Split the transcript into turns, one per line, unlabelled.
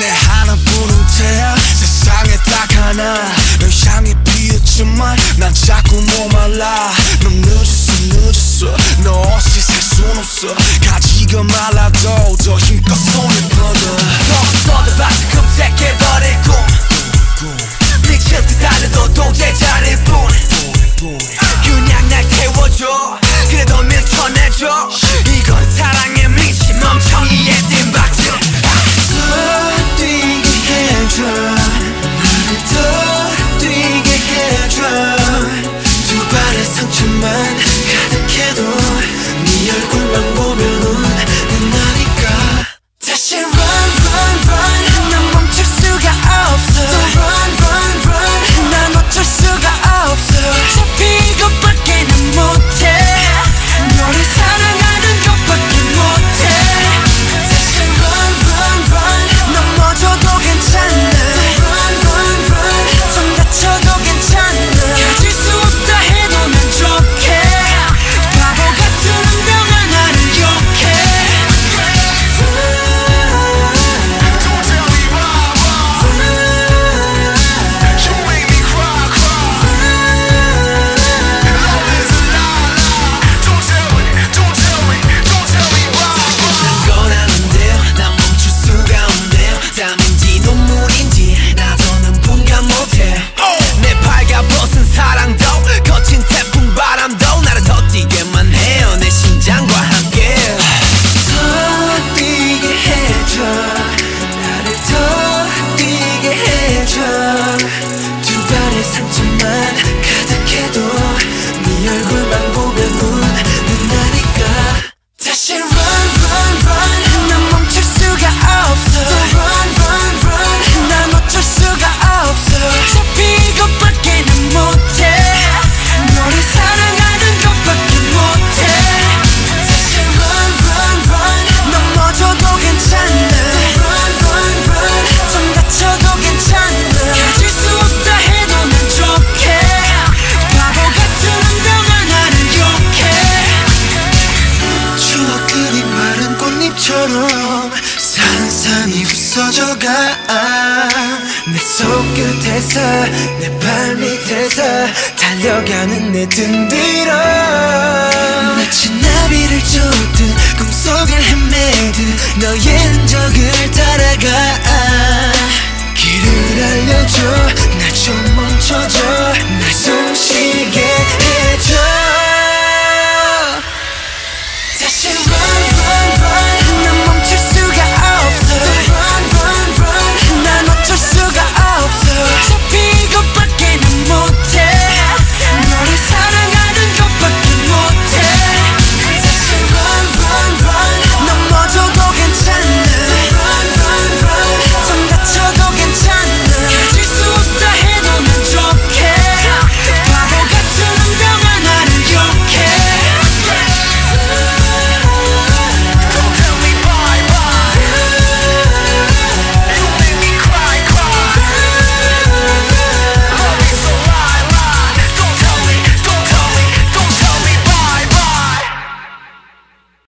내
하나뿐인 태야.
세상에 딱 하나. 널 향해 피었지만 난 자꾸 못
말라. 넌 늦 처럼 산산이 부서져가. 내 손끝에서 내 발밑에서 달려가는 내 등 뒤로. 마치 나비를 쫓듯 꿈속을 헤매듯 너의 흔적을 따라가. 길을 알려줘 나 좀 멈춰줘.